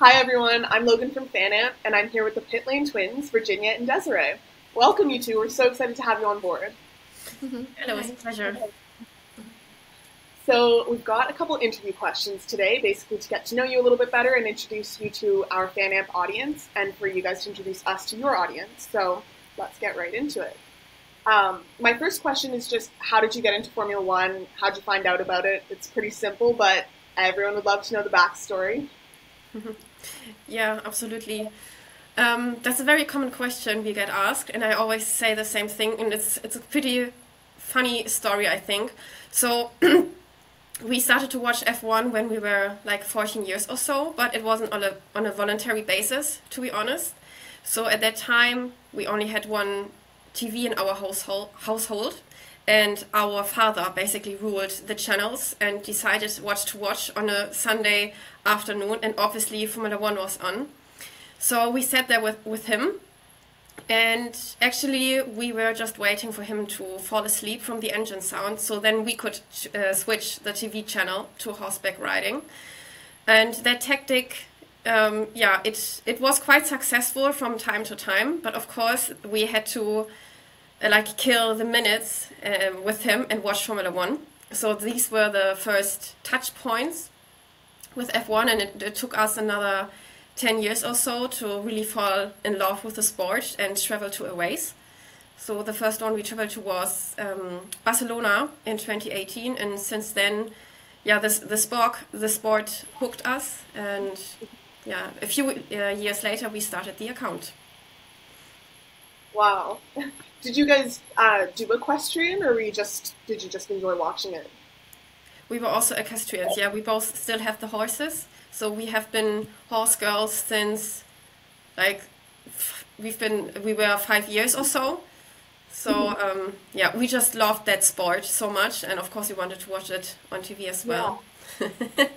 Hi everyone, I'm Logan from FanAmp, and I'm here with the Pitlane twins, Virginia and Desiree. Welcome, you two. We're so excited to have you on board. Hello, it's a pleasure. So we've got a couple interview questions today, basically to get to know you a little bit better and introduce you to our FanAmp audience, and for you guys to introduce us to your audience. So let's get right into it. Um, my first question is just how did you get into Formula One? How'd you find out about it? It's pretty simple, but everyone would love to know the backstory. yeah, absolutely. Um, that's a very common question we get asked, and I always say the same thing, and it's it's a pretty funny story, I think. So. we started to watch F1 when we were like 14 years or so, but it wasn't on a on a voluntary basis, to be honest. So at that time, we only had one TV in our household, household and our father basically ruled the channels and decided what to watch on a Sunday afternoon, and obviously Formula One was on. So we sat there with, with him, and actually we were just waiting for him to fall asleep from the engine sound, so then we could uh, switch the TV channel to horseback riding. And that tactic um, yeah, it it was quite successful from time to time, but of course we had to like kill the minutes uh, with him and watch Formula One. So these were the first touch points with F1, and it, it took us another 10 years or so to really fall in love with the sport and travel to a race. So the first one we traveled to was um, Barcelona in 2018, and since then, yeah, this the sport the sport hooked us, and yeah, a few uh, years later we started the account. Wow. Did you guys uh, do equestrian, or were you just did you just enjoy watching it? We were also equestrians. Yeah, we both still have the horses, so we have been horse girls since like we've been we were five years or so. So mm-hmm. um, yeah, we just loved that sport so much, and of course we wanted to watch it on TV as well. Yeah.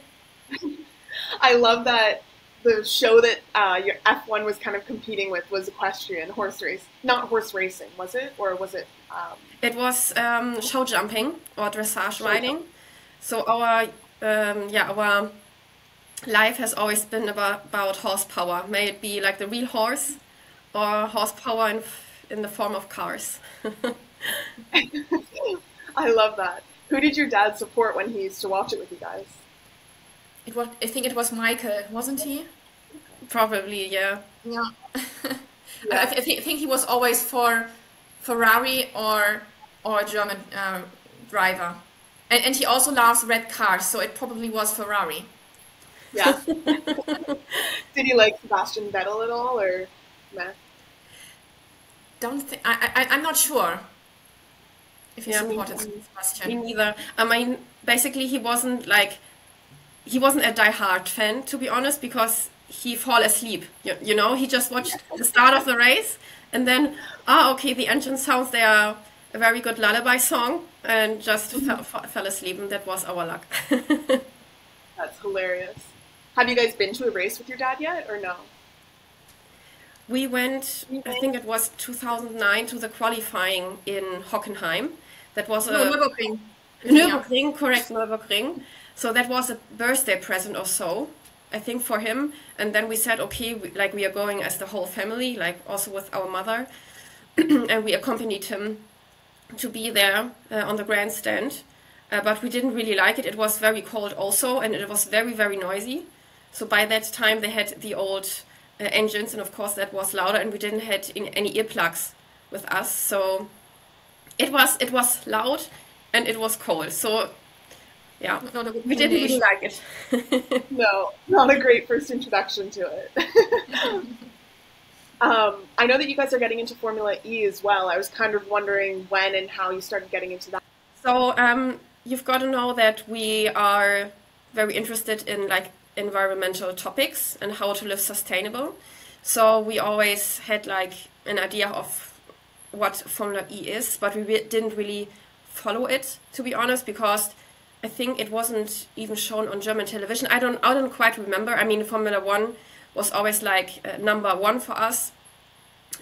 I love that the show that uh, your F1 was kind of competing with was equestrian horse race, not horse racing, was it, or was it? Um... It was um, show jumping or dressage show riding. Jumping. So our um, yeah our life has always been about, about horsepower. May it be like the real horse, or horsepower in in the form of cars. I love that. Who did your dad support when he used to watch it with you guys? It was. I think it was Michael, wasn't he? Probably, yeah. Yeah. yeah. I, th- I, think he was always for Ferrari or or German uh, driver, and and he also loves red cars, so it probably was Ferrari. Yeah. Did he like Sebastian Vettel at all, or nah? Don't think. I, I I'm not sure. If he yeah, supported Sebastian. Me neither. I mean, basically, he wasn't like he wasn't a die-hard fan, to be honest, because he fall asleep. You, you know, he just watched the start of the race and then, ah, okay, the engine sounds, they are a very good lullaby song, and just mm-hmm. fell, fell asleep, and that was our luck. That's hilarious. Have you guys been to a race with your dad yet, or no? We went, I think it was 2009, to the qualifying in Hockenheim. That was a. Nürburgring. Nürburgring, correct, Nürburgring. So that was a birthday present or so, I think, for him. And then we said, okay, we, like we are going as the whole family, like also with our mother, and we accompanied him to be there uh, on the grandstand. Uh, but we didn't really like it. It was very cold also, and it was very very noisy. So by that time they had the old uh, engines, and of course that was louder, and we didn't had any earplugs with us. So it was it was loud, and it was cold. So yeah, we didn't really like it. no, not a great first introduction to it. um, I know that you guys are getting into Formula E as well. I was kind of wondering when and how you started getting into that. So um, you've got to know that we are very interested in like environmental topics and how to live sustainable. So we always had like an idea of what Formula E is, but we didn't really follow it to be honest because I think it wasn't even shown on German television. I don't I don't quite remember. I mean, Formula One was always like uh, number one for us,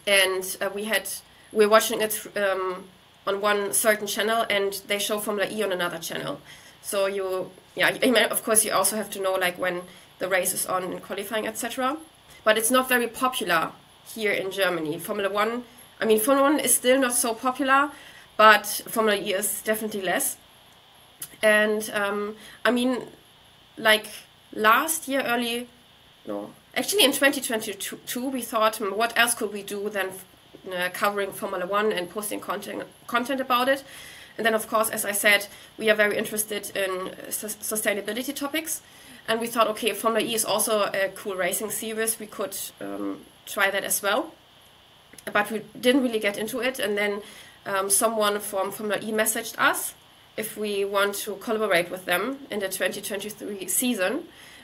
and uh, we had we are watching it um, on one certain channel, and they show Formula E on another channel. So you yeah, I mean, of course you also have to know like when the race is on in qualifying, etc. But it's not very popular here in Germany. Formula One, I mean, Formula One is still not so popular, but Formula E is definitely less. And um, I mean, like last year, early, no, actually in 2022, we thought, hmm, what else could we do than uh, covering Formula One and posting content content about it? And then, of course, as I said, we are very interested in su sustainability topics. And we thought, okay, Formula E is also a cool racing series. We could um, try that as well. But we didn't really get into it. And then um, someone from Formula E messaged us if we want to collaborate with them in the 2023 season.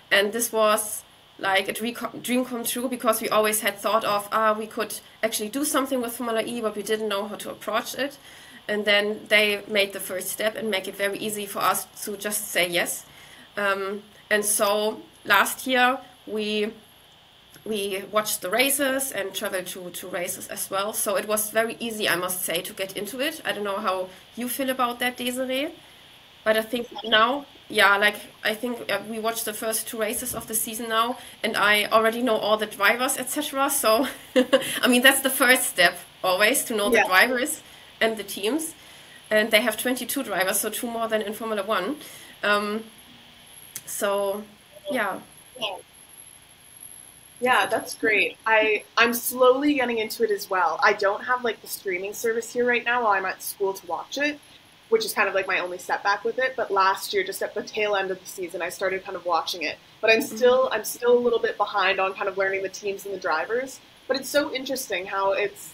And this was like a dream come true because we always had thought of, ah, we could actually do something with Formula E, but we didn't know how to approach it. And then they made the first step and make it very easy for us to just say yes. Um, and so last year we we watched the races and traveled to, to races as well. So it was very easy, I must say, to get into it. I don't know how you feel about that, Desiree. But I think now, yeah, like I think uh, we watched the first two races of the season now, and I already know all the drivers, etc. So, I mean, that's the first step always to know yeah. the drivers and the teams. And they have 22 drivers, so two more than in Formula One. Um, so, yeah. Yeah, that's great. I I'm slowly getting into it as well. I don't have like the streaming service here right now while I'm at school to watch it, which is kind of like my only setback with it. But last year, just at the tail end of the season, I started kind of watching it. But I'm mm-hmm. still I'm still a little bit behind on kind of learning the teams and the drivers. But it's so interesting how it's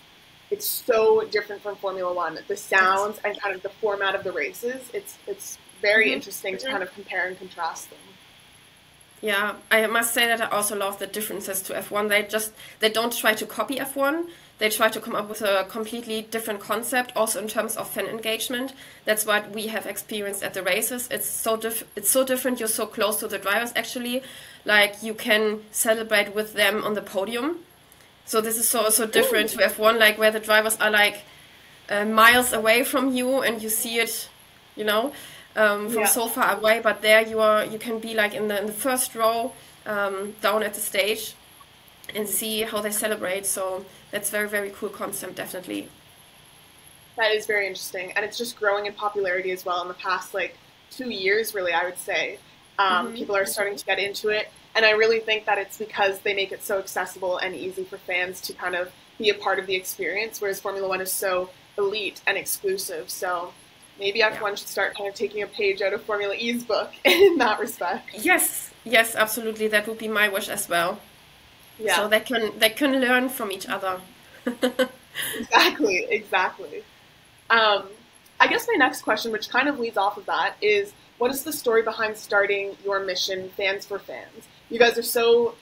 it's so different from Formula One. The sounds and kind of the format of the races. It's it's very mm-hmm. interesting to kind of compare and contrast them. Yeah, I must say that I also love the differences to F1. They just they don't try to copy F1. They try to come up with a completely different concept, also in terms of fan engagement. That's what we have experienced at the races. It's so diff- it's so different. You're so close to the drivers. Actually, like you can celebrate with them on the podium. So this is so so different to F1, like where the drivers are like uh, miles away from you and you see it, you know um, from yeah. so far away. But there you are, you can be like in the in the first row um, down at the stage and see how they celebrate. So that's very very cool concept, definitely. That is very interesting, and it's just growing in popularity as well in the past like two years, really. I would say um, mm-hmm. people are starting to get into it, and I really think that it's because they make it so accessible and easy for fans to kind of be a part of the experience, whereas Formula One is so elite and exclusive. So maybe F1 yeah. should start kind of taking a page out of Formula E's book in that respect. Yes, yes, absolutely. That would be my wish as well. Yeah. So they can they can learn from each other. exactly, exactly. Um, I guess my next question, which kind of leads off of that, is what is the story behind starting your mission, Fans for Fans? You guys are so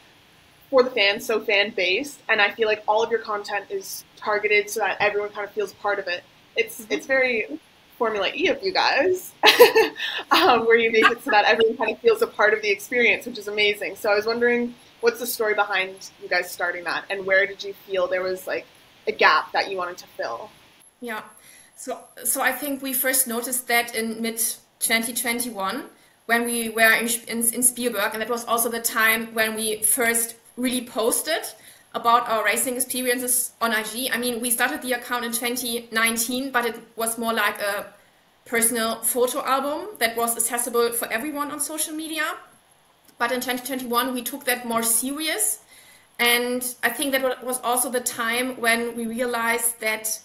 for the fans, so fan based, and I feel like all of your content is targeted so that everyone kind of feels part of it. It's mm-hmm. it's very Formula E of you guys, um, where you make it so that everyone kind of feels a part of the experience, which is amazing. So I was wondering, what's the story behind you guys starting that, and where did you feel there was like a gap that you wanted to fill? Yeah, so so I think we first noticed that in mid 2021 when we were in, in, in Spielberg, and that was also the time when we first really posted about our racing experiences on IG. I mean, we started the account in 2019, but it was more like a personal photo album that was accessible for everyone on social media. But in 2021, we took that more serious. And I think that was also the time when we realized that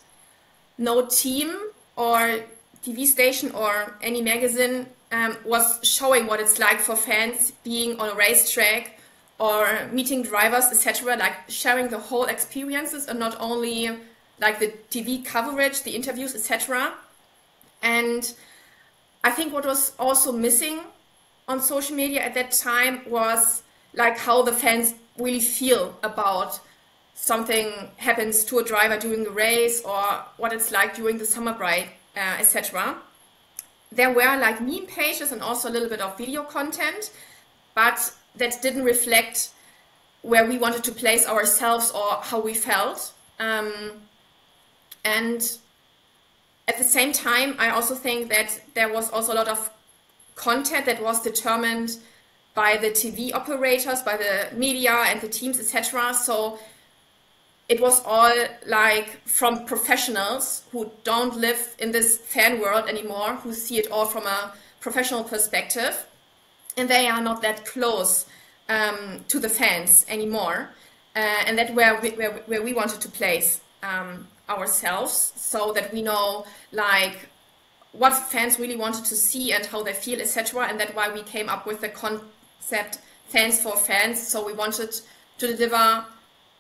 no team or TV station or any magazine um, was showing what it's like for fans being on a racetrack or meeting drivers, etc., like sharing the whole experiences and not only like the TV coverage, the interviews, etc. And I think what was also missing on social media at that time was like how the fans really feel about something happens to a driver during the race or what it's like during the summer break, uh, etc. There were like meme pages and also a little bit of video content, but that didn't reflect where we wanted to place ourselves or how we felt. Um, and at the same time, I also think that there was also a lot of content that was determined by the TV operators, by the media and the teams, etc. So it was all like from professionals who don't live in this fan world anymore, who see it all from a professional perspective, and they are not that close um, to the fans anymore. Uh, and that's where we, where, where we wanted to place um, ourselves so that we know like what fans really wanted to see and how they feel etc and that's why we came up with the concept fans for fans. So we wanted to deliver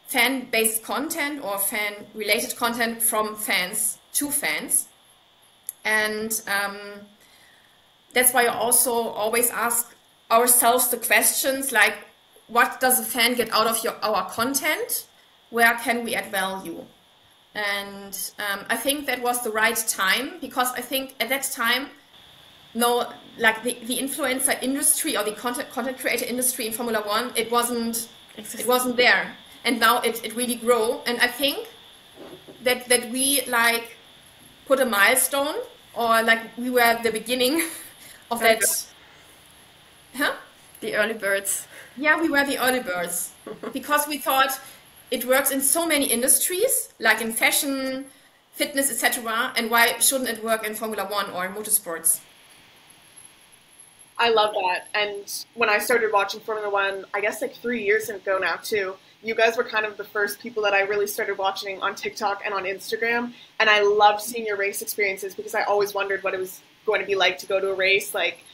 fan-based content or fan-related content from fans to fans. And um, that's why I also always ask ourselves the questions like what does a fan get out of your our content where can we add value and um, I think that was the right time because I think at that time, no, like the, the influencer industry or the content content creator industry in Formula One, it wasn't it wasn't there, and now it, it really grew. And I think that that we like put a milestone or like we were at the beginning of that. Huh? The early birds. Yeah, we were the early birds because we thought it works in so many industries, like in fashion, fitness, etc. And why shouldn't it work in Formula One or in motorsports? I love that. And when I started watching Formula One, I guess like three years ago now too, you guys were kind of the first people that I really started watching on TikTok and on Instagram. And I loved seeing your race experiences because I always wondered what it was going to be like to go to a race. Like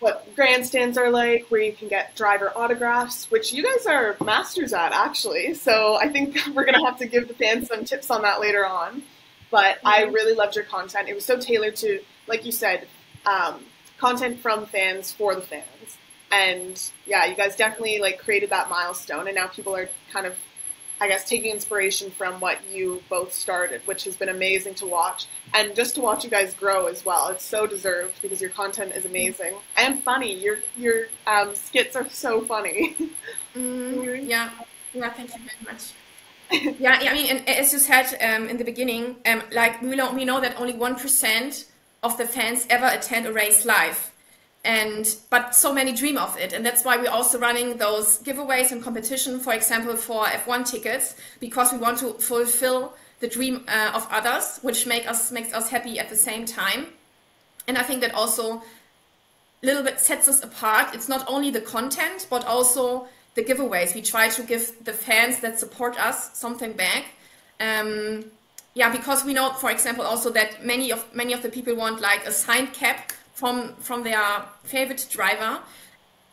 what grandstands are like, where you can get driver autographs, which you guys are masters at actually. So I think we're gonna have to give the fans some tips on that later on. But mm-hmm. I really loved your content. It was so tailored to, like you said, um, content from fans for the fans. And yeah, you guys definitely like created that milestone, and now people are kind of I guess, taking inspiration from what you both started, which has been amazing to watch. And just to watch you guys grow as well. It's so deserved because your content is amazing and funny. Your your um, skits are so funny. Mm, yeah. Yeah, thank you very much. yeah, yeah, I mean, and as you said um, in the beginning, um, like we know, we know that only 1% of the fans ever attend a race live and but so many dream of it. And that's why we're also running those giveaways and competition for example for f1 tickets because we want to fulfill the dream uh, of others which make us makes us happy at the same time. And i think that also a little bit sets us apart. It's not only the content but also the giveaways. We try to give the fans that support us something back. Um, yeah because we know for example also that many of many of the people want like a signed cap from from their favorite driver,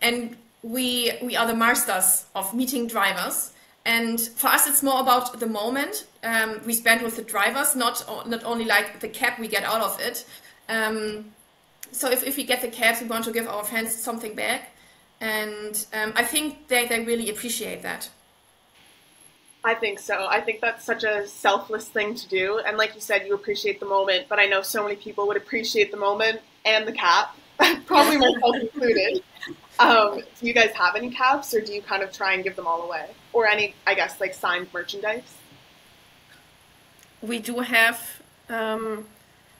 and we we are the masters of meeting drivers. And for us, it's more about the moment um, we spend with the drivers, not not only like the cap we get out of it. Um, so if, if we get the cabs, we want to give our fans something back, and um, I think they, they really appreciate that. I think so. I think that's such a selfless thing to do. And like you said, you appreciate the moment, but I know so many people would appreciate the moment and the cap, probably myself included. Um, do you guys have any caps, or do you kind of try and give them all away, or any, I guess, like signed merchandise? We do have. Um,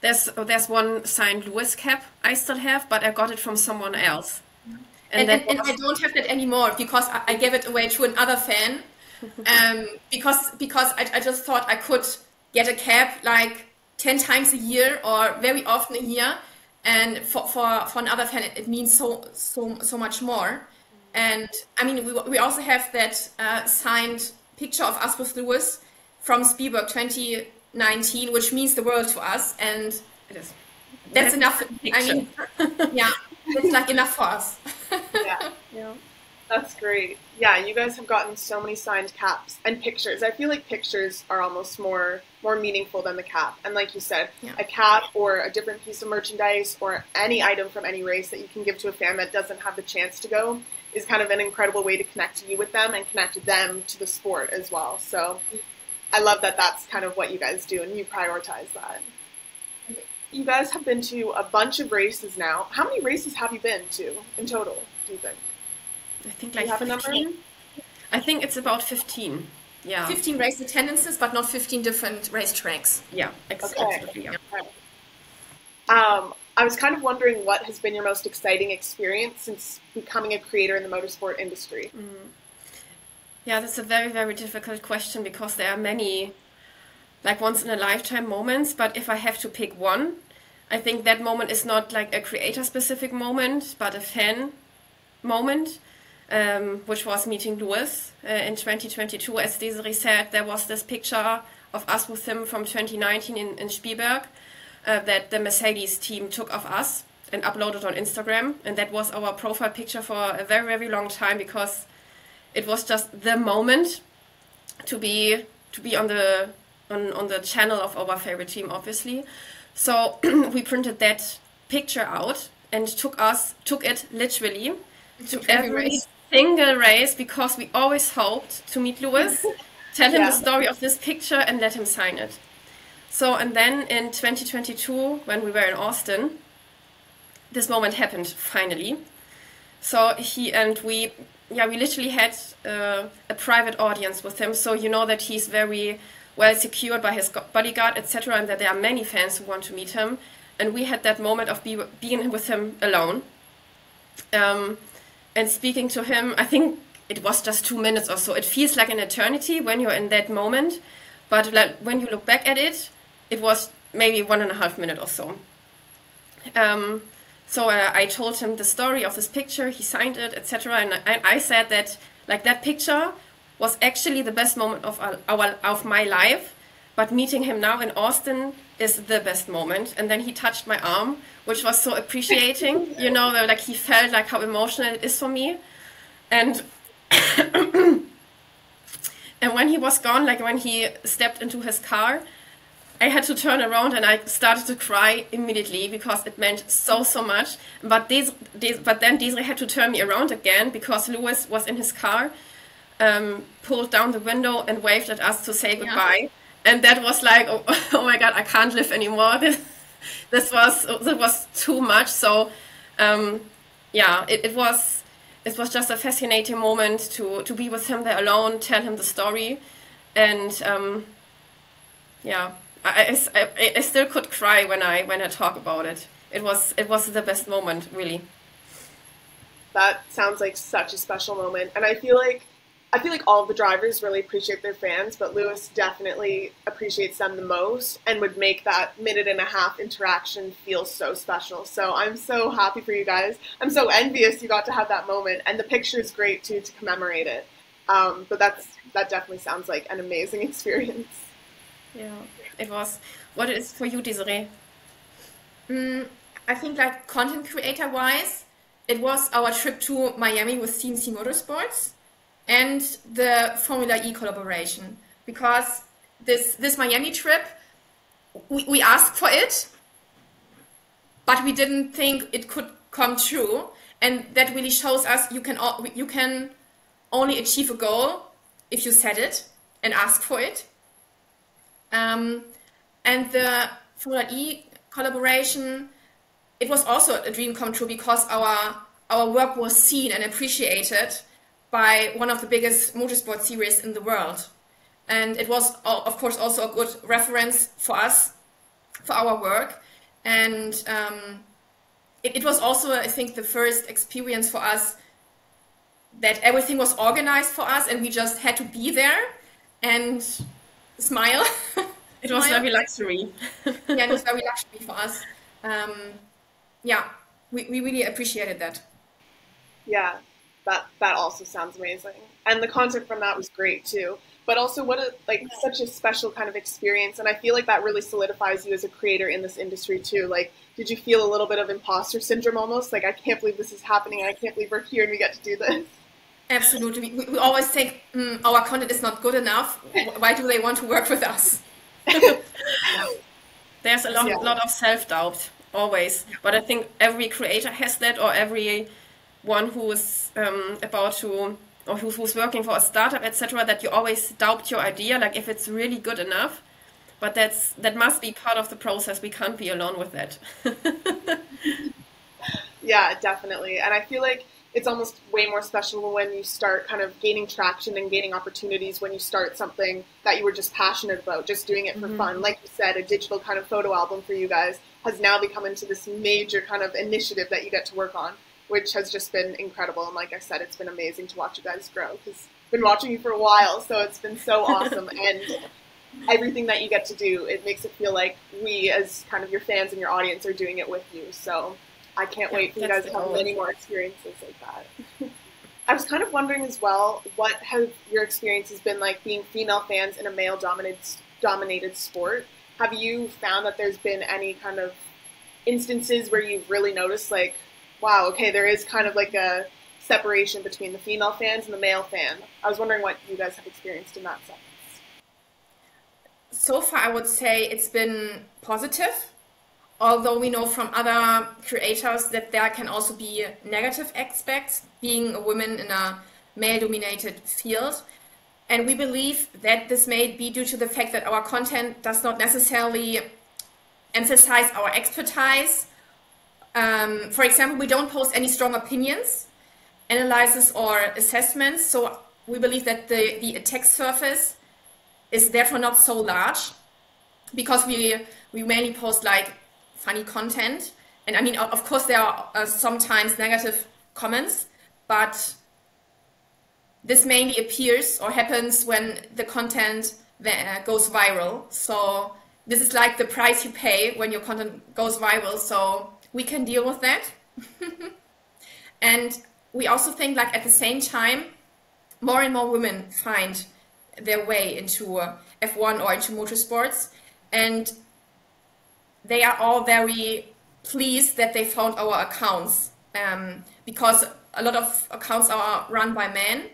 there's there's one signed Lewis cap I still have, but I got it from someone else. And, and, and, and I don't have that anymore because I, I gave it away to another fan. um, because because I, I just thought I could get a cap like ten times a year or very often a year, and for, for, for another fan it, means so so so much more. And i mean we, we also have that uh, signed picture of us with lewis from spielberg 2019 which means the world to us. And it is. that's, enough i mean yeah it's like enough for us. Yeah. Yeah that's great. Yeah, you guys have gotten so many signed caps and pictures. I feel like pictures are almost more more meaningful than the cap. And like you said, yeah. a cap or a different piece of merchandise or any item from any race that you can give to a fan that doesn't have the chance to go is kind of an incredible way to connect you with them and connect them to the sport as well. So I love that that's kind of what you guys do and you prioritize that. You guys have been to a bunch of races now. How many races have you been to in total, do you think? I think like 15. I think it's about fifteen. Yeah. Fifteen race attendances, but not fifteen different race tracks. Yeah, exactly. Okay. Yeah. Um, I was kind of wondering what has been your most exciting experience since becoming a creator in the motorsport industry. Mm. Yeah, that's a very, very difficult question because there are many, like once in a lifetime moments. But if I have to pick one, I think that moment is not like a creator specific moment, but a fan moment, um, which was meeting Lewis uh, in 2022. As Desiree said, there was this picture of us with him from 2019 in, in Spielberg uh, that the Mercedes team took of us and uploaded on Instagram. And that was our profile picture for a very, very long time because it was just the moment to be to be on the on, on the channel of our favorite team, obviously. So we printed that picture out and took us took it literally to every race. Single race because we always hoped to meet Lewis, tell him yeah. the story of this picture, and let him sign it. So and then in 2022, when we were in Austin, this moment happened finally. So he and we yeah, we literally had uh, a private audience with him, so you know that he's very well secured by his bodyguard, etc., and that there are many fans who want to meet him. And we had that moment of be, being with him alone um, and speaking to him. I think it was just two minutes or so. It feels like an eternity when you're in that moment, but like, when you look back at it, it was maybe one and a half minute or so. Um, so uh, I told him the story of this picture. He signed it, etc. And I, I, said that like that picture was actually the best moment of our, our, of my life. But meeting him now in Austin is the best moment. And then he touched my arm, which was so appreciating. you know, like he felt like how emotional it is for me. And and when he was gone, like when he stepped into his car, I had to turn around and I started to cry immediately because it meant so so much. But these, these but then Desiree had to turn me around again because Lewis was in his car, um, pulled down the window and waved at us to say goodbye. Yeah. And that was like, oh, oh, my god, I can't live anymore. This, was this was too much. So, um, yeah, it, it was it was just a fascinating moment to to be with him there alone, tell him the story, and um, yeah I, I, I still could cry when I when I talk about it. It was it was the best moment, really. That sounds like such a special moment, and I feel like I feel like all of the drivers really appreciate their fans, but Lewis definitely appreciates them the most and would make that minute and a half interaction feel so special. So I'm so happy for you guys. I'm so envious you got to have that moment, and the picture is great too to commemorate it. Um, but that's that definitely sounds like an amazing experience. Yeah it was. What is for you, Desiree? Mm, I think like content creator wise, it was our trip to Miami with CNC Motorsports and the Formula E collaboration. Because this this Miami trip we, we asked for it but we didn't think it could come true. And that really shows us you can you can only achieve a goal if you set it and ask for it. Um, and the Formula E collaboration, it was also a dream come true because our our work was seen and appreciated by one of the biggest motorsport series in the world. And it was, of course, also a good reference for us, for our work. And um, it, it was also, I think, the first experience for us that everything was organized for us and we just had to be there and smile It was very luxury. yeah, it was very luxury for us. Um, yeah, we, we really appreciated that. Yeah, that that also sounds amazing, and the content from that was great too. But also, what a like such a special kind of experience, and I feel like that really solidifies you as a creator in this industry too. Like, did you feel a little bit of imposter syndrome almost? Like, I can't believe this is happening. I can't believe we're here and we get to do this. Absolutely. We, we always think mm, our content is not good enough. Why do they want to work with us? There's a lot, yeah. lot of self doubt always, but I think every creator has that, or every one who is um, about to or who's, who's working for a startup, etc. That you always doubt your idea, like if it's really good enough. But that's that must be part of the process. We can't be alone with that. yeah, definitely. And I feel like it's almost way more special when you start kind of gaining traction and gaining opportunities when you start something that you were just passionate about, just doing it for mm-hmm. fun. Like you said, a digital kind of photo album for you guys has now become into this major kind of initiative that you get to work on, which has just been incredible. And like I said, it's been amazing to watch you guys grow because I've been watching you for a while, so it's been so awesome. and everything that you get to do, it makes it feel like we, as kind of your fans and your audience, are doing it with you. So I can't yeah, wait for you guys to have many more experiences like that. I was kind of wondering as well, what have your experiences been like being female fans in a male dominated dominated sport? Have you found that there's been any kind of instances where you've really noticed like, wow, okay, there is kind of like a separation between the female fans and the male fan? I was wondering what you guys have experienced in that sense. So far, I would say it's been positive although we know from other creators that there can also be negative aspects being a woman in a male dominated field. And we believe that this may be due to the fact that our content does not necessarily emphasize our expertise. Um, for example, we don't post any strong opinions, analysis, or assessments. So we believe that the, the attack surface is therefore not so large because we, we mainly post like funny content. And I mean, of course, there are uh, sometimes negative comments, but this mainly appears or happens when the content uh, goes viral. So this is like the price you pay when your content goes viral. So we can deal with that. and we also think like at the same time, more and more women find their way into uh, F1 or into motorsports. And they are all very pleased that they found our accounts um, because a lot of accounts are run by men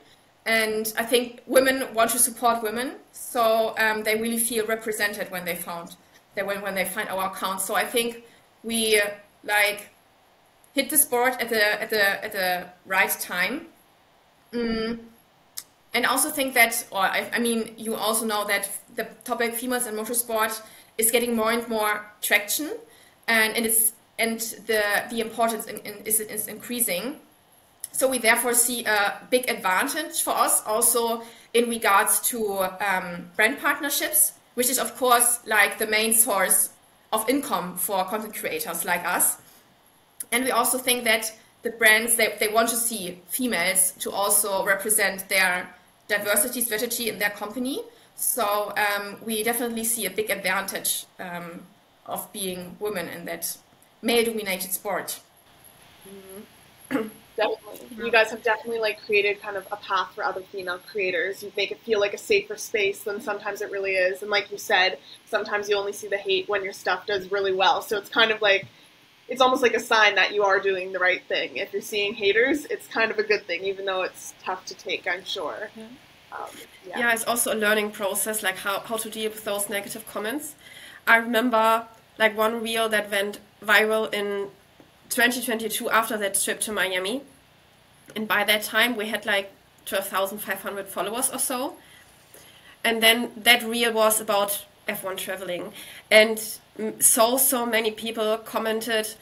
and i think women want to support women so um, they really feel represented when they found when, when they find our accounts so i think we uh, like hit the sport at the at the at the right time mm. and also think that or I, I mean you also know that the topic females in motorsport is getting more and more traction, and, and it's and the the importance in, in, is, is increasing. So we therefore see a big advantage for us also in regards to um, brand partnerships, which is of course like the main source of income for content creators like us. And we also think that the brands they, they want to see females to also represent their diversity strategy in their company. So um, we definitely see a big advantage um, of being women in that male-dominated sport. Mm-hmm. definitely, you guys have definitely like created kind of a path for other female creators. You make it feel like a safer space than sometimes it really is. And like you said, sometimes you only see the hate when your stuff does really well. So it's kind of like it's almost like a sign that you are doing the right thing. If you're seeing haters, it's kind of a good thing, even though it's tough to take, I'm sure. Yeah. Um, yeah. yeah. it's also a learning process, like how, how to deal with those negative comments. I remember like one reel that went viral in 2022 after that trip to Miami. And by that time, we had like 12,500 followers or so. And then that reel was about F1 traveling. And so, so many people commented,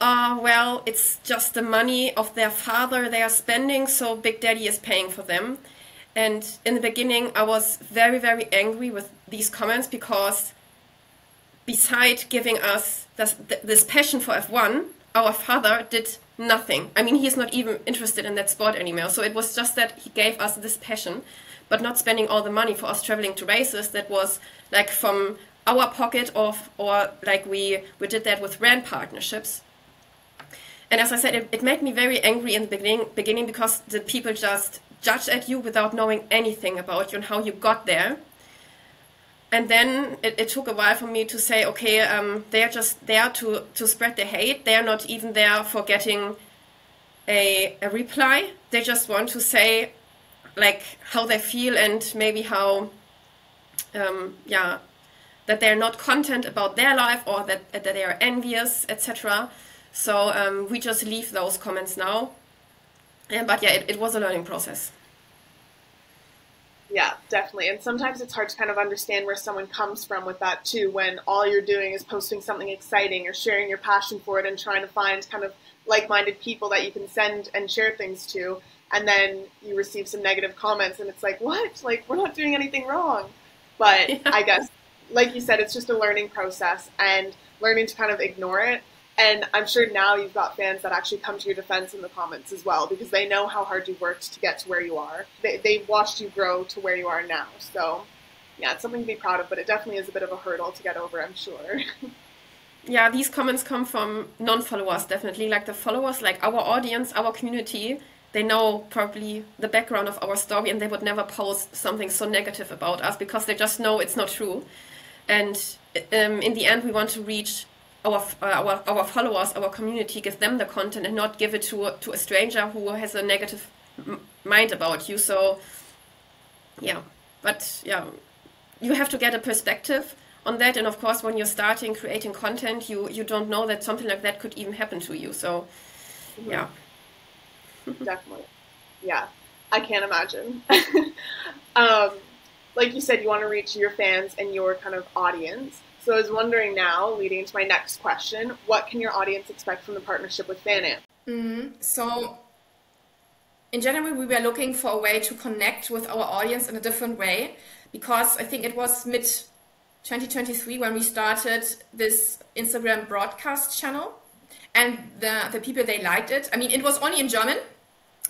uh, well, it's just the money of their father they are spending, so Big Daddy is paying for them. And in the beginning, I was very, very angry with these comments because, beside giving us this, this passion for F1, our father did nothing. I mean, he's not even interested in that sport anymore. So it was just that he gave us this passion, but not spending all the money for us traveling to races. That was like from our pocket, of, or like we we did that with brand partnerships. And as I said, it, it made me very angry in the beginning, beginning because the people just judge at you without knowing anything about you and how you got there. And then it, it took a while for me to say, okay, um, they are just there to, to spread the hate. They are not even there for getting a, a reply. They just want to say, like, how they feel and maybe how, um, yeah, that they're not content about their life or that, that they are envious, etc. So um, we just leave those comments now yeah, but yeah, it, it was a learning process. Yeah, definitely. And sometimes it's hard to kind of understand where someone comes from with that too, when all you're doing is posting something exciting or sharing your passion for it and trying to find kind of like minded people that you can send and share things to. And then you receive some negative comments, and it's like, what? Like, we're not doing anything wrong. But yeah. I guess, like you said, it's just a learning process and learning to kind of ignore it and I'm sure now you've got fans that actually come to your defense in the comments as well because they know how hard you worked to get to where you are. They, they watched you grow to where you are now. So, yeah, it's something to be proud of, but it definitely is a bit of a hurdle to get over, I'm sure. yeah, these comments come from non followers, definitely. Like the followers, like our audience, our community, they know probably the background of our story and they would never post something so negative about us because they just know it's not true. And um, in the end, we want to reach our, uh, our our followers, our community, give them the content and not give it to to a stranger who has a negative mind about you. So, yeah, but yeah, you have to get a perspective on that. And of course, when you're starting creating content, you you don't know that something like that could even happen to you. So, yeah, definitely, yeah, I can't imagine. um, like you said, you want to reach your fans and your kind of audience. So I was wondering now, leading to my next question, what can your audience expect from the partnership with FanAmp? Mm-hmm. So in general, we were looking for a way to connect with our audience in a different way because I think it was mid 2023 when we started this Instagram broadcast channel and the, the people they liked it. I mean, it was only in German,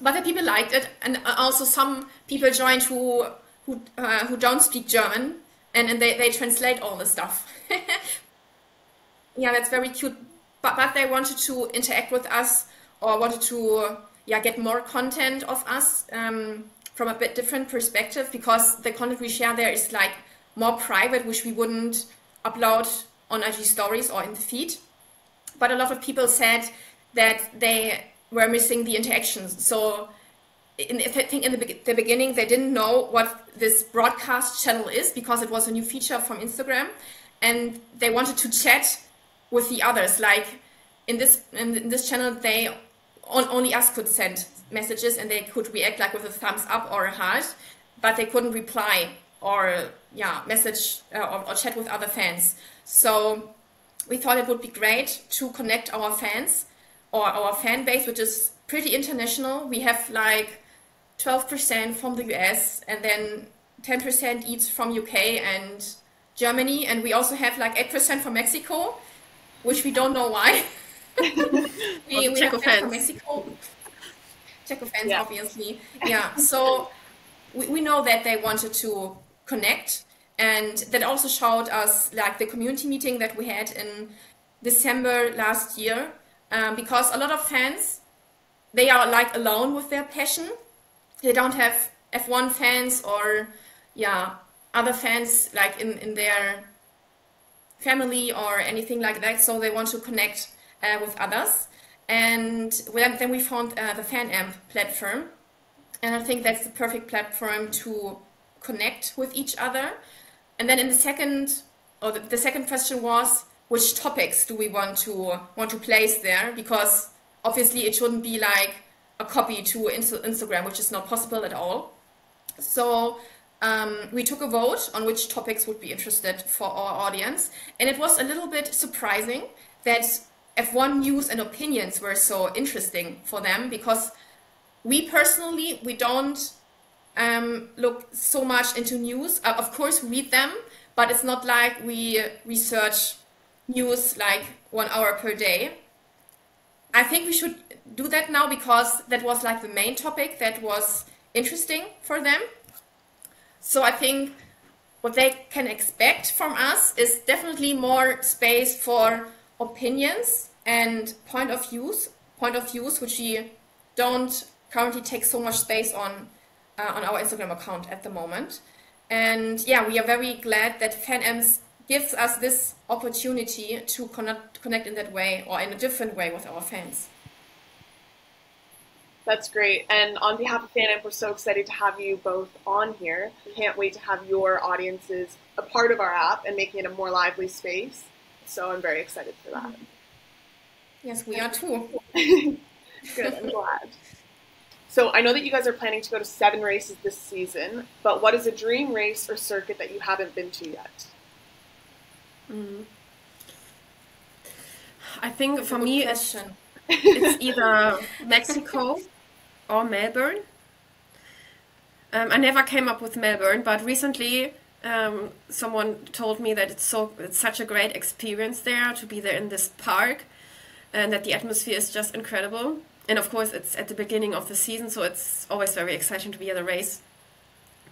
but the people liked it, and also some people joined who who uh, who don't speak German, and, and they, they translate all the stuff. yeah, that's very cute. But but they wanted to interact with us or wanted to yeah get more content of us um, from a bit different perspective because the content we share there is like more private, which we wouldn't upload on IG stories or in the feed. But a lot of people said that they were missing the interactions. So in, I think in the, the, beginning they didn't know what this broadcast channel is because it was a new feature from Instagram, and they wanted to chat with the others. Like in this in this channel, they only us could send messages and they could react like with a thumbs up or a heart, but they couldn't reply or yeah message uh, or, or chat with other fans. So we thought it would be great to connect our fans or our fan base, which is pretty international. We have like 12% from the US and then 10% each from UK and Germany. And we also have like 8% from Mexico, which we don't know why. we, we have from Mexico. Checo fans, yeah. obviously. Yeah. So we, we know that they wanted to connect. And that also showed us like the community meeting that we had in December last year. Um, because a lot of fans, they are like alone with their passion they don't have F1 fans or yeah other fans like in in their family or anything like that. So they want to connect uh, with others. And then we found uh, the FanAmp platform, and I think that's the perfect platform to connect with each other. And then in the second, or the, the second question was, which topics do we want to want to place there? Because obviously it shouldn't be like a copy to Instagram, which is not possible at all. So um, we took a vote on which topics would be interested for our audience, and it was a little bit surprising that F1 news and opinions were so interesting for them because we personally we don't um, look so much into news. Uh, of course, we read them, but it's not like we research news like one hour per day. Think we should do that now because that was like the main topic that was interesting for them. So I think what they can expect from us is definitely more space for opinions and point of views, point of views which we don't currently take so much space on uh, on our Instagram account at the moment. And yeah, we are very glad that FanAmps gives us this opportunity to connect, connect in that way or in a different way with our fans. That's great. And on behalf of FanAmp, we're so excited to have you both on here. We can't wait to have your audiences a part of our app and making it a more lively space. So I'm very excited for that. Yes, we are too. Good, I'm glad. So I know that you guys are planning to go to seven races this season, but what is a dream race or circuit that you haven't been to yet? Mm. I think for me it's, it's either Mexico or Melbourne. Um, I never came up with Melbourne, but recently um, someone told me that it's so it's such a great experience there to be there in this park, and that the atmosphere is just incredible. And of course, it's at the beginning of the season, so it's always very exciting to be at a race.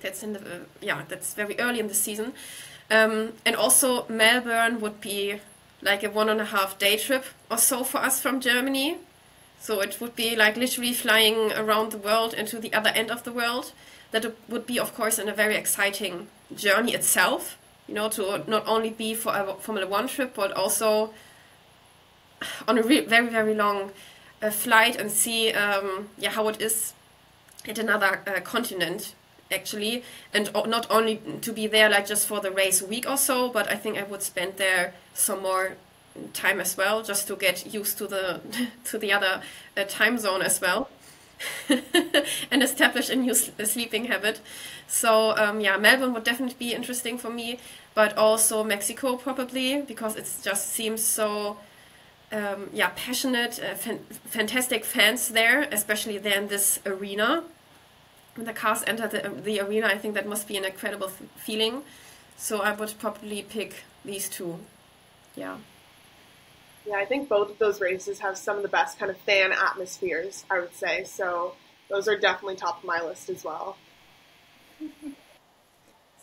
That's in the uh, yeah, that's very early in the season, um, and also Melbourne would be like a one and a half day trip or so for us from Germany. So it would be like literally flying around the world into the other end of the world. That would be, of course, in a very exciting journey itself. You know, to not only be for a Formula One trip, but also on a very, very long uh, flight and see, um, yeah, how it is at another uh, continent actually, and not only to be there like just for the race week or so, but I think I would spend there some more time as well, just to get used to the to the other uh, time zone as well. and establish a new sleeping habit. So um, yeah, Melbourne would definitely be interesting for me, but also Mexico probably because it just seems so um, yeah passionate, uh, fan fantastic fans there, especially there in this arena. When the cars enter the, the arena, I think that must be an incredible feeling. So I would probably pick these two. Yeah. Yeah, I think both of those races have some of the best kind of fan atmospheres, I would say. So those are definitely top of my list as well.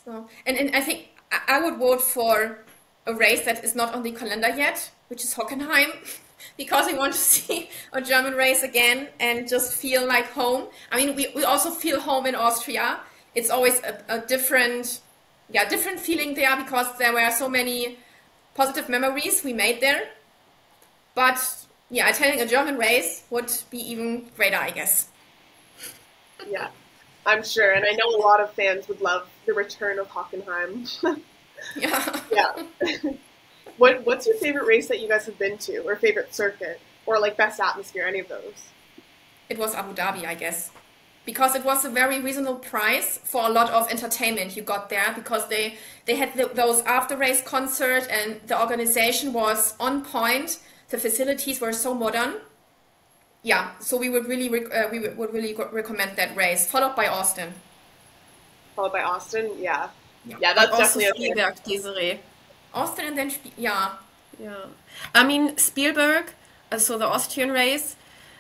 So, and, and I think I would vote for a race that is not on the calendar yet, which is Hockenheim, because we want to see a German race again and just feel like home. I mean, we, we also feel home in Austria. It's always a, a different, yeah, different feeling there because there were so many positive memories we made there but yeah, attending a German race would be even greater, I guess. Yeah, I'm sure. And I know a lot of fans would love the return of Hockenheim. yeah. Yeah. what What's your favorite race that you guys have been to, or favorite circuit, or like best atmosphere? Any of those? It was Abu Dhabi, I guess, because it was a very reasonable price for a lot of entertainment you got there. Because they they had the, those after race concert and the organization was on point the facilities were so modern. Yeah, so we would really uh, we would really recommend that race, followed by Austin. Followed by Austin, yeah, yeah, yeah that's definitely Spielberg, Desiree. Austin and then Sp yeah, yeah. I mean Spielberg, uh, so the Austrian race.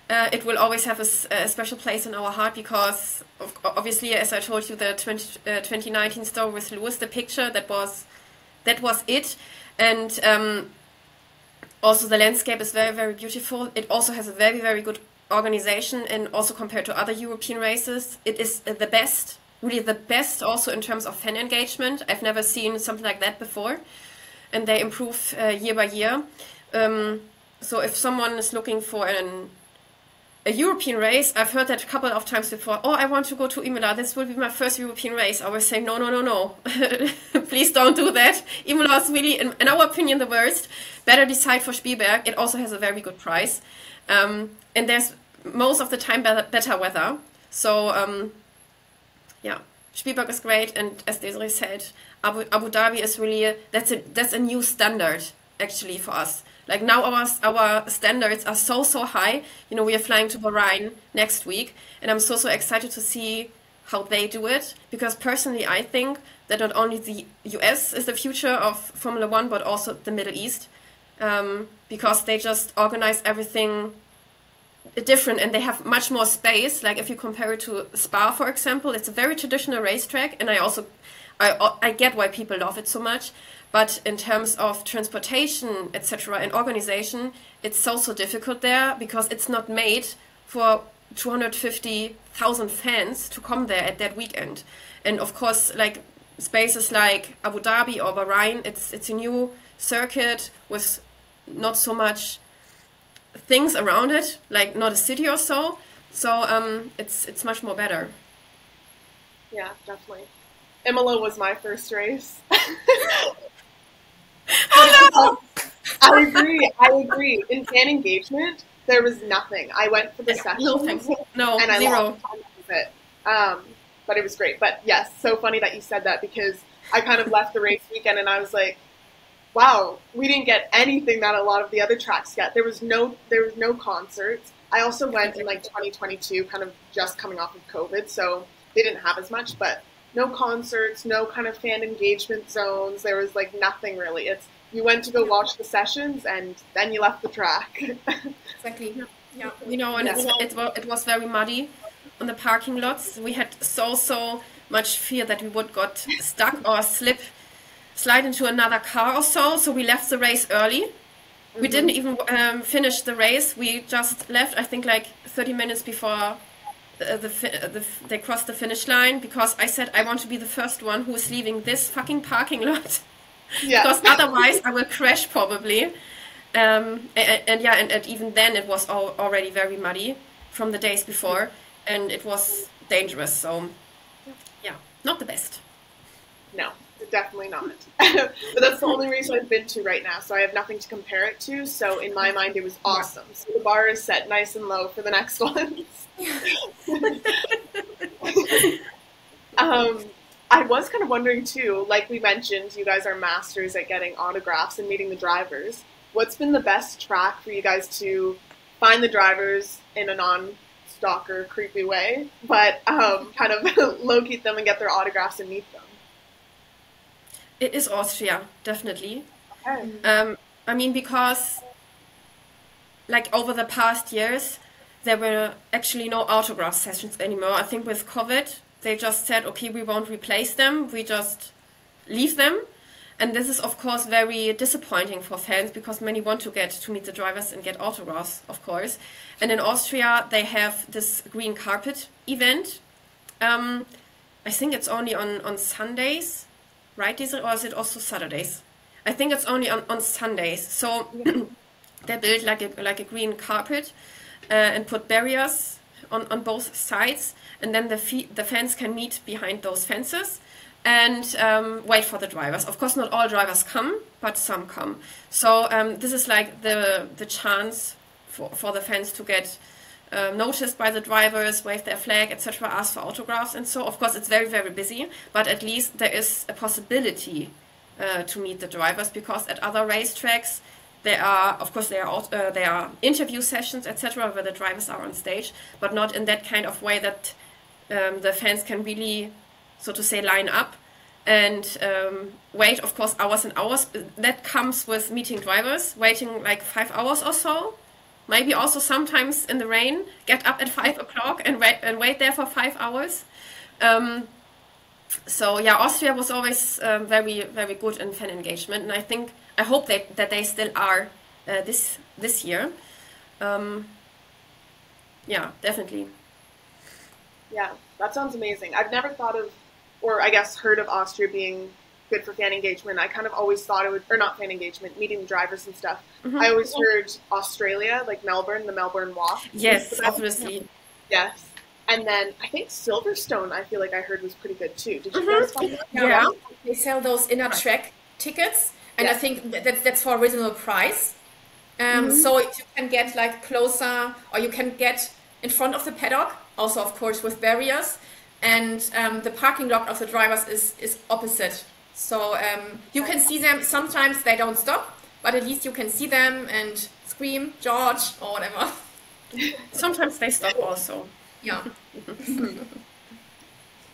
Uh, it will always have a, a, special place in our heart because, of, obviously, as I told you, the 20, uh, 2019 story with Lewis, the picture that was that was it, and um, also the landscape is very very beautiful it also has a very very good organization and also compared to other european races it is the best really the best also in terms of fan engagement i've never seen something like that before and they improve uh, year by year um, so if someone is looking for an a European race, I've heard that a couple of times before. Oh, I want to go to Imola. This will be my first European race. I always say, no, no, no, no. Please don't do that. Imola is really, in, in, our opinion, the worst. Better decide for Spielberg. It also has a very good price. Um, and there's most of the time better, better weather. So, um, yeah, Spielberg is great. And as Desiree said, Abu, Abu Dhabi is really, that's, a, that's a new standard, actually, for us like now our our standards are so so high. You know, we are flying to Bahrain next week, and I'm so so excited to see how they do it because personally I think that not only the US is the future of Formula One, but also the Middle East, um, because they just organize everything different and they have much more space. Like if you compare it to Spa, for example, it's a very traditional racetrack, and I also I I get why people love it so much. But in terms of transportation, etc., and organization, it's so so difficult there because it's not made for 250,000 fans to come there at that weekend. And of course, like spaces like Abu Dhabi or Bahrain, it's it's a new circuit with not so much things around it, like not a city or so. So um, it's it's much more better. Yeah, definitely. Imola was my first race. oh no! I agree. I agree. In fan engagement, there was nothing. I went for the session. No. No, and I zero. it. Um, but it was great. But yes, so funny that you said that because I kind of left the race weekend and I was like, wow, we didn't get anything that a lot of the other tracks get. There was no there was no concerts. I also went in like 2022, kind of just coming off of COVID, so they didn't have as much, but no concerts, no kind of fan engagement zones. There was like nothing really. It's you went to go watch the sessions and then you left the track. Exactly. Yeah. You know, and Yeah. it's, it, wa- it was very muddy on the parking lots. We had so, so much fear that we would got stuck or slip, slide into another car or so. So we left the race early. We didn't even um, finish the race. We just left, I think, like 30 minutes before the, the, uh, the, they crossed the finish line because I said I want to be the first one who is leaving this fucking parking lot yeah. because otherwise I will crash probably. Um, and, and yeah, and, and even then it was al- already very muddy from the days before, and it was dangerous. So yeah, not the best. No, definitely not. but that's the only reason I've been to right now, so I have nothing to compare it to. So in my mind, it was awesome. So the bar is set nice and low for the next ones. um, I was kind of wondering too, like we mentioned, you guys are masters at getting autographs and meeting the drivers. What's been the best track for you guys to find the drivers in a non-stalker, creepy way, but um, kind of locate them and get their autographs and meet them? It is Austria, definitely. Okay. Um, I mean, because like over the past years, there were actually no autograph sessions anymore. I think with COVID, they just said, okay, we won't replace them, we just leave them. And this is, of course, very disappointing for fans because many want to get to meet the drivers and get autographs, of course. And in Austria, they have this green carpet event. Um, I think it's only on, on Sundays, right, Diesel? Or is it also Saturdays? I think it's only on, on Sundays. So they build like a like a green carpet uh, and put barriers on, on both sides, and then the fe- the fans can meet behind those fences and um, wait for the drivers. Of course, not all drivers come, but some come. So um, this is like the the chance for, for the fans to get uh, noticed by the drivers, wave their flag, etc., ask for autographs, and so. Of course, it's very very busy, but at least there is a possibility uh, to meet the drivers because at other racetracks there are of course there are uh, there are interview sessions etc where the drivers are on stage but not in that kind of way that um, the fans can really so to say line up and um, wait of course hours and hours that comes with meeting drivers waiting like five hours or so maybe also sometimes in the rain get up at five o'clock and wait and wait there for five hours um, so yeah, Austria was always um, very very good in fan engagement, and I think I hope that that they still are uh, this this year. Um, yeah, definitely. Yeah, that sounds amazing. I've never thought of, or I guess heard of Austria being good for fan engagement. I kind of always thought it would, or not fan engagement, meeting the drivers and stuff. Mhm. I always heard Australia, like Melbourne, the Melbourne Walk. Yes, obviously. Yes. And then I think Silverstone, I feel like I heard was pretty good too. Did you Mhm. guys find that? Yeah. They sell those inner track tickets, and I think that that's, that's for a reasonable price. Um, So you can get like closer, or you can get in front of the paddock, also of course with barriers, and um, the parking lot of the drivers is is opposite. So um, you can see them. Sometimes they don't stop, but at least you can see them and scream George or whatever. Sometimes they stop also. Yeah.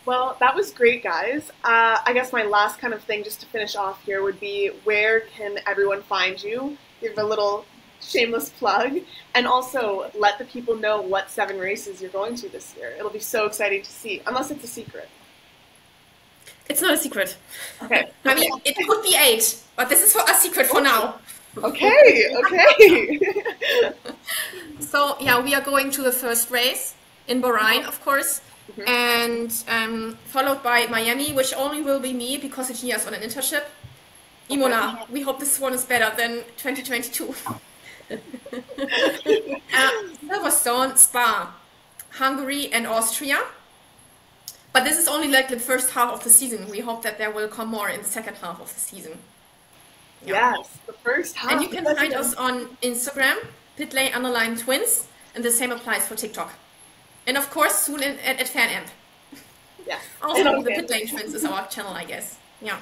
Well, that was great, guys. Uh, I guess my last kind of thing, just to finish off here, would be where can everyone find you? Give a little shameless plug, and also let the people know what seven races you're going to this year. It'll be so exciting to see, unless it's a secret. It's not a secret. Okay. I mean, it could be eight, but this is for a secret for now. Okay. Okay. So yeah, we are going to the first race in Bahrain, of course, Mhm. and um, followed by Miami, which only will be me because Virginia is on an internship. Imola, we hope this one is better than 2022. uh, Silverstone, Spa, Hungary, and Austria. But this is only like the first half of the season. We hope that there will come more in the second half of the season. yes. The first half. And you can find us on Instagram pitlane underline twins, and the same applies for TikTok. And of course, soon in, at, at FanAmp. Yeah. Also, the pitlane twins is our channel, I guess. Yeah.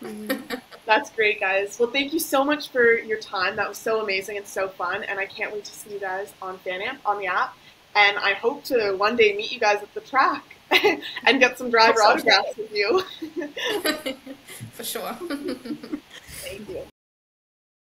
That's great, guys. Well, thank you so much for your time. That was so amazing and so fun, and I can't wait to see you guys on FanAmp on the app. And I hope to one day meet you guys at the track and get some driver autographs with you. for sure. thank you.